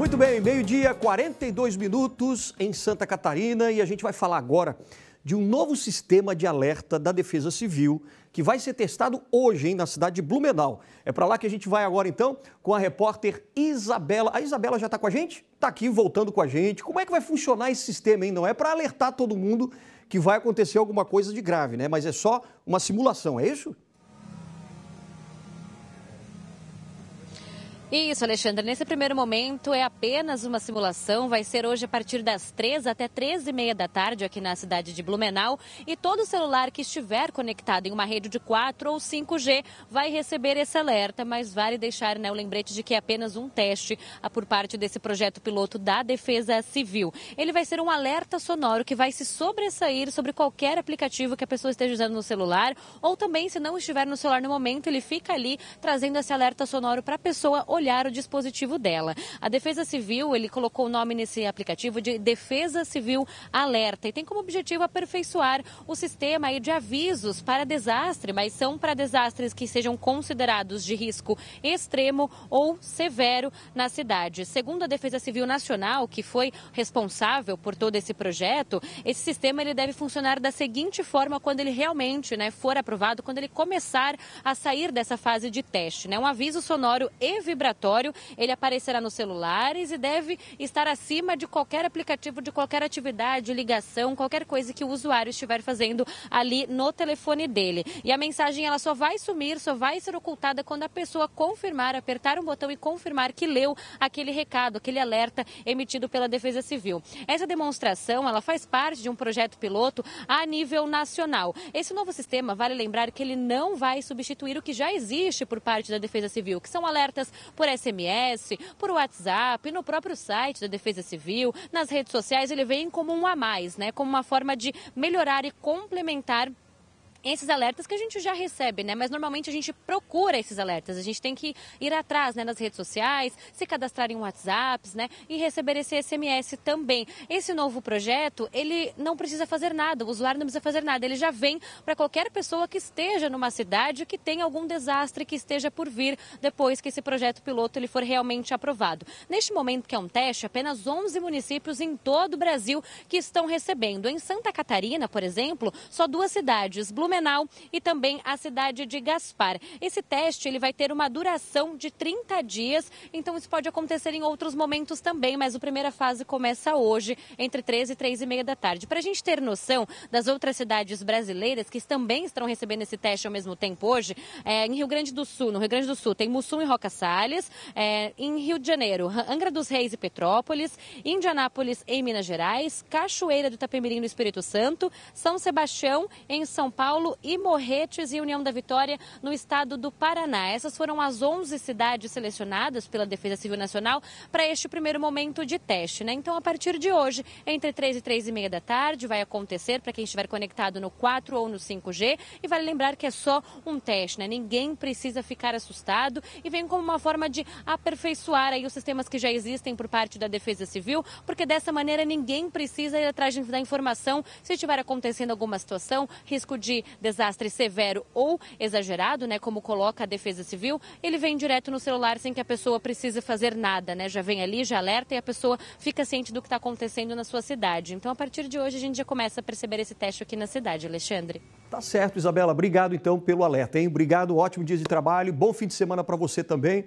Muito bem, meio-dia, 42 minutos em Santa Catarina e a gente vai falar agora de um novo sistema de alerta da Defesa Civil que vai ser testado hoje hein, na cidade de Blumenau. É para lá que a gente vai agora então com a repórter Isabela. A Isabela já está com a gente? Está aqui voltando com a gente. Como é que vai funcionar esse sistema, hein? Não é para alertar todo mundo que vai acontecer alguma coisa de grave, né? Mas é só uma simulação, é isso? Isso, Alexandre. Nesse primeiro momento é apenas uma simulação. Vai ser hoje a partir das 3 até 13 e meia da tarde aqui na cidade de Blumenau. E todo celular que estiver conectado em uma rede de 4 ou 5G vai receber esse alerta. Mas vale deixar né, o lembrete de que é apenas um teste ah, por parte desse projeto piloto da Defesa Civil. Ele vai ser um alerta sonoro que vai se sobressair sobre qualquer aplicativo que a pessoa esteja usando no celular. Ou também, se não estiver no celular no momento, ele fica ali trazendo esse alerta sonoro para a pessoa olhar olhar o dispositivo dela. A Defesa Civil, ele colocou o nome nesse aplicativo de Defesa Civil Alerta e tem como objetivo aperfeiçoar o sistema aí de avisos para desastre, mas são para desastres que sejam considerados de risco extremo ou severo na cidade. Segundo a Defesa Civil Nacional, que foi responsável por todo esse projeto, esse sistema ele deve funcionar da seguinte forma quando ele realmente né, for aprovado, quando ele começar a sair dessa fase de teste. Né? Um aviso sonoro e vibratório ele aparecerá nos celulares e deve estar acima de qualquer aplicativo, de qualquer atividade, ligação, qualquer coisa que o usuário estiver fazendo ali no telefone dele. E a mensagem ela só vai sumir, só vai ser ocultada quando a pessoa confirmar, apertar um botão e confirmar que leu aquele recado, aquele alerta emitido pela Defesa Civil. Essa demonstração ela faz parte de um projeto piloto a nível nacional. Esse novo sistema, vale lembrar que ele não vai substituir o que já existe por parte da Defesa Civil, que são alertas por SMS, por WhatsApp, no próprio site da Defesa Civil, nas redes sociais, ele vem como um a mais, né? Como uma forma de melhorar e complementar esses alertas que a gente já recebe, né? Mas normalmente a gente procura esses alertas. A gente tem que ir atrás, né, nas redes sociais, se cadastrar em WhatsApps, né, e receber esse SMS também. Esse novo projeto, ele não precisa fazer nada, o usuário não precisa fazer nada. Ele já vem para qualquer pessoa que esteja numa cidade que tem algum desastre que esteja por vir depois que esse projeto piloto ele for realmente aprovado. Neste momento que é um teste, apenas 11 municípios em todo o Brasil que estão recebendo. Em Santa Catarina, por exemplo, só duas cidades, Blumenau Blumenau e também a cidade de Gaspar. Esse teste ele vai ter uma duração de 30 dias, então isso pode acontecer em outros momentos também, mas a primeira fase começa hoje, entre 13 e 3 e meia da tarde. Para a gente ter noção das outras cidades brasileiras que também estão recebendo esse teste ao mesmo tempo hoje, é, em Rio Grande do Sul, no Rio Grande do Sul, tem Mussum e Roca Salles, é, em Rio de Janeiro, Angra dos Reis e Petrópolis, Indianápolis em Minas Gerais, Cachoeira do Itapemirim no Espírito Santo, São Sebastião em São Paulo, Paulo e Morretes e União da Vitória no estado do Paraná. Essas foram as 11 cidades selecionadas pela Defesa Civil Nacional para este primeiro momento de teste. Né? Então, a partir de hoje, entre 3 e 3 e meia da tarde, vai acontecer para quem estiver conectado no 4 ou no 5G. E vale lembrar que é só um teste, né? ninguém precisa ficar assustado e vem como uma forma de aperfeiçoar aí os sistemas que já existem por parte da Defesa Civil, porque dessa maneira ninguém precisa ir atrás da informação se estiver acontecendo alguma situação, risco de desastre severo ou exagerado, né, como coloca a Defesa Civil, ele vem direto no celular sem que a pessoa precise fazer nada, né? Já vem ali, já alerta e a pessoa fica ciente do que está acontecendo na sua cidade. Então, a partir de hoje, a gente já começa a perceber esse teste aqui na cidade, Alexandre. Tá certo, Isabela. Obrigado então pelo alerta, hein? Obrigado, ótimo dia de trabalho, bom fim de semana para você também.